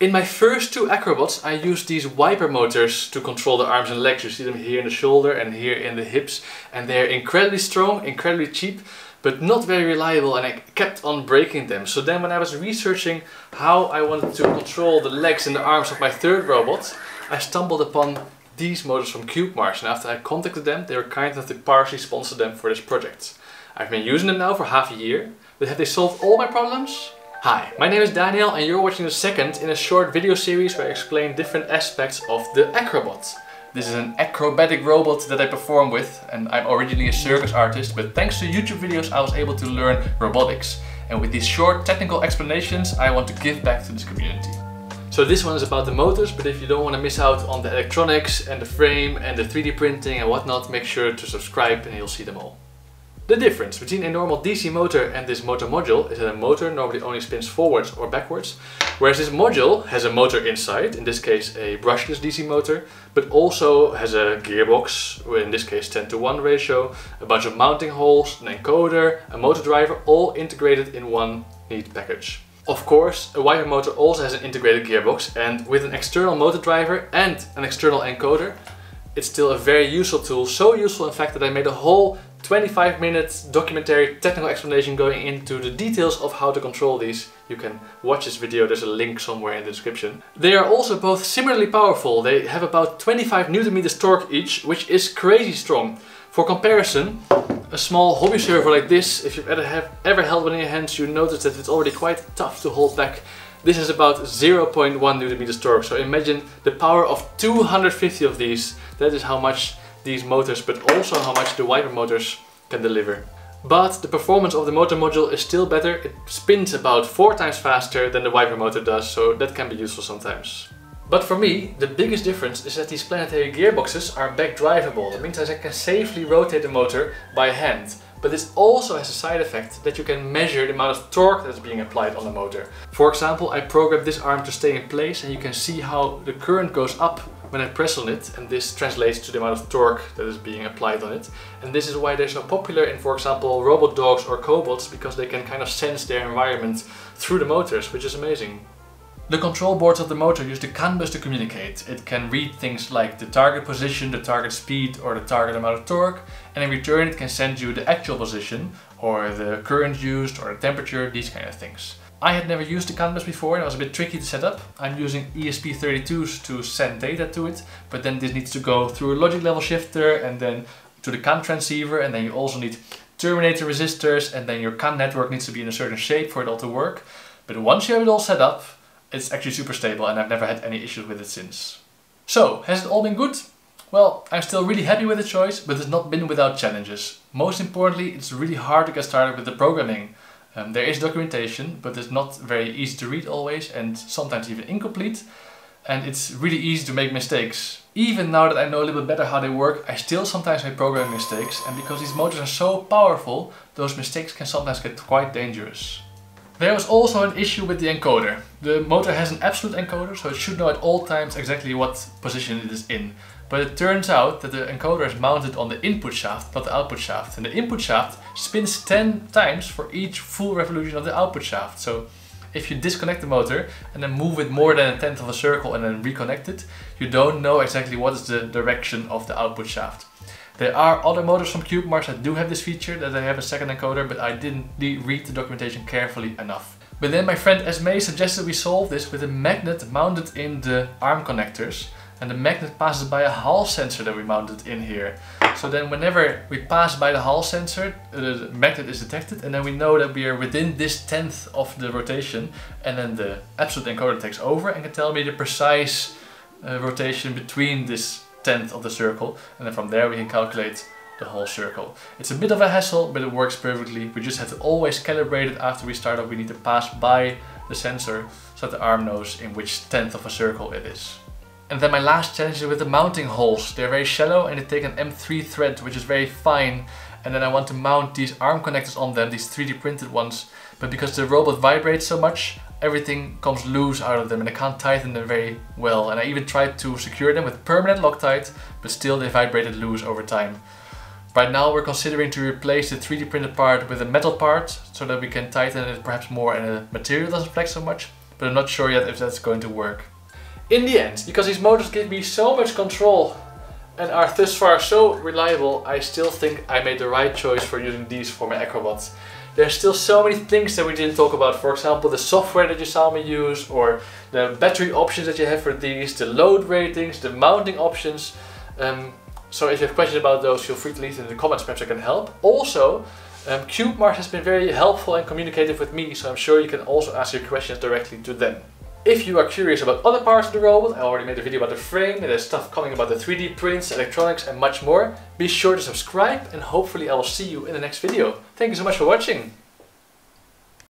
In my first two Acrobots I used these wiper motors to control the arms and legs. You see them here in the shoulder and here in the hips and they're incredibly strong, incredibly cheap but not very reliable and I kept on breaking them. So then when I was researching how I wanted to control the legs and the arms of my third robot, I stumbled upon these motors from CubeMars and after I contacted them, they were kind enough to partially sponsor them for this project. I've been using them now for half a year, but have they solved all my problems? Hi, my name is Daniel and you're watching the second in a short video series where I explain different aspects of the Acrobot. This is an acrobatic robot that I perform with and I'm originally a circus artist but thanks to YouTube videos I was able to learn robotics and with these short technical explanations I want to give back to this community. So this one is about the motors but if you don't want to miss out on the electronics and the frame and the 3D printing and whatnot make sure to subscribe and you'll see them all. The difference between a normal DC motor and this motor module is that a motor normally only spins forwards or backwards, whereas this module has a motor inside, in this case a brushless DC motor, but also has a gearbox, in this case 10 to 1 ratio, a bunch of mounting holes, an encoder, a motor driver, all integrated in one neat package. Of course, a wiper motor also has an integrated gearbox and with an external motor driver and an external encoder, it's still a very useful tool, so useful in fact that I made a whole 25 minute documentary technical explanation going into the details of how to control these. You can watch this video, there's a link somewhere in the description. They are also both similarly powerful. They have about 25 newton meters torque each, which is crazy strong. For comparison, a small hobby servo like this, if you've ever, have, ever held one in your hands, you notice that it's already quite tough to hold back. This is about 0.1 newton meters torque, so imagine the power of 250 of these. That is how much these motors, but also how much the wiper motors can deliver. But the performance of the motor module is still better. It spins about four times faster than the wiper motor does, so that can be useful sometimes. But for me, the biggest difference is that these planetary gearboxes are back drivable. That means that I can safely rotate the motor by hand. But this also has a side effect that you can measure the amount of torque that's being applied on the motor. For example, I programmed this arm to stay in place and you can see how the current goes up when I press on it and this translates to the amount of torque that is being applied on it. And this is why they're so popular in for example robot dogs or cobots because they can kind of sense their environment through the motors which is amazing. The control boards of the motor use the CAN bus to communicate. It can read things like the target position, the target speed or the target amount of torque and in return it can send you the actual position or the current used or the temperature, these kind of things. I had never used the CAN bus before and it was a bit tricky to set up. I'm using ESP32s to send data to it, but then this needs to go through a logic level shifter and then to the CAN transceiver and then you also need terminator resistors and then your CAN network needs to be in a certain shape for it all to work. But once you have it all set up, it's actually super stable and I've never had any issues with it since. So, has it all been good? Well, I'm still really happy with the choice, but it's not been without challenges. Most importantly, it's really hard to get started with the programming. Um, there is documentation, but it's not very easy to read always and sometimes even incomplete. And it's really easy to make mistakes. Even now that I know a little bit better how they work, I still sometimes make programming mistakes. And because these motors are so powerful, those mistakes can sometimes get quite dangerous. There was also an issue with the encoder. The motor has an absolute encoder, so it should know at all times exactly what position it is in. But it turns out that the encoder is mounted on the input shaft, not the output shaft. And the input shaft spins 10 times for each full revolution of the output shaft. So if you disconnect the motor and then move it more than a tenth of a circle and then reconnect it, you don't know exactly what is the direction of the output shaft. There are other motors from CubeMars that do have this feature, that they have a second encoder, but I didn't read the documentation carefully enough. But then my friend Esmee suggested we solve this with a magnet mounted in the arm connectors and the magnet passes by a Hall sensor that we mounted in here. So then whenever we pass by the Hall sensor, uh, the magnet is detected and then we know that we are within this tenth of the rotation and then the absolute encoder takes over and can tell me the precise uh, rotation between this tenth of the circle and then from there we can calculate the whole circle. It's a bit of a hassle but it works perfectly. We just have to always calibrate it after we start up. We need to pass by the sensor so that the arm knows in which tenth of a circle it is. And then my last challenge is with the mounting holes. They're very shallow and they take an M3 thread, which is very fine. And then I want to mount these arm connectors on them, these 3D printed ones. But because the robot vibrates so much, everything comes loose out of them and I can't tighten them very well. And I even tried to secure them with permanent Loctite, but still they vibrated loose over time. Right now we're considering to replace the 3D printed part with a metal part so that we can tighten it perhaps more and the material doesn't flex so much. but I'm not sure yet if that's going to work. In the end, because these motors give me so much control and are thus far so reliable, I still think I made the right choice for using these for my Acrobots. There's still so many things that we didn't talk about. For example, the software that you saw me use, or the battery options that you have for these, the load ratings, the mounting options. Um, so if you have questions about those, feel free to leave them in the comments, perhaps I can help. Also, um, CubeMars has been very helpful and communicative with me, so I'm sure you can also ask your questions directly to them. If you are curious about other parts of the robot, I already made a video about the frame, there's stuff coming about the 3D prints, electronics and much more. Be sure to subscribe and hopefully I will see you in the next video. Thank you so much for watching.